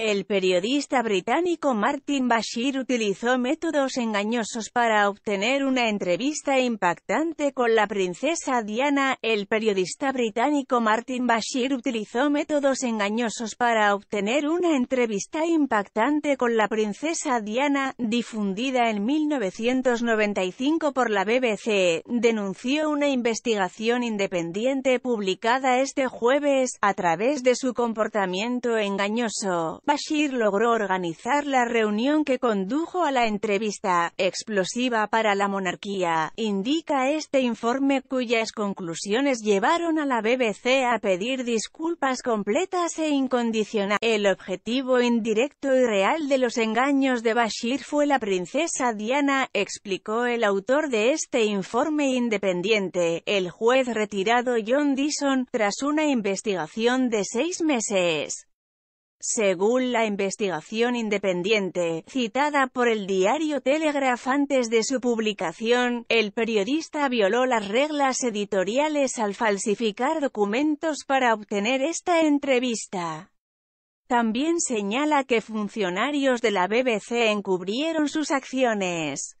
El periodista británico Martin Bashir utilizó métodos engañosos para obtener una entrevista impactante con la princesa Diana. El periodista británico Martin Bashir utilizó métodos engañosos para obtener una entrevista impactante con la princesa Diana, difundida en 1995 por la BBC, denunció una investigación independiente publicada este jueves, a través de su comportamiento engañoso. Bashir logró organizar la reunión que condujo a la entrevista explosiva para la monarquía, indica este informe cuyas conclusiones llevaron a la BBC a pedir disculpas completas e incondicionales. El objetivo indirecto y real de los engaños de Bashir fue la princesa Diana, explicó el autor de este informe independiente, el juez retirado John Dixon, tras una investigación de seis meses. Según la investigación independiente, citada por el diario Telegraph antes de su publicación, el periodista violó las reglas editoriales al falsificar documentos para obtener esta entrevista. También señala que funcionarios de la BBC encubrieron sus acciones.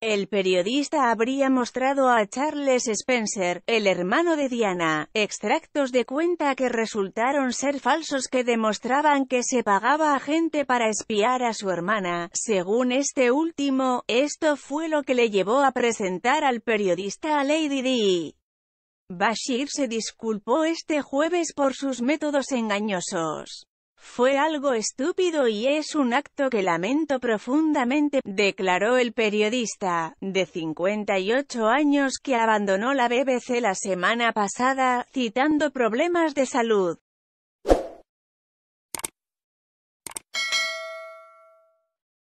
El periodista habría mostrado a Charles Spencer, el hermano de Diana, extractos de cuenta que resultaron ser falsos que demostraban que se pagaba a gente para espiar a su hermana. Según este último, esto fue lo que le llevó a presentar al periodista a Lady Di. Bashir se disculpó este jueves por sus métodos engañosos. Fue algo estúpido y es un acto que lamento profundamente, declaró el periodista, de 58 años que abandonó la BBC la semana pasada, citando problemas de salud.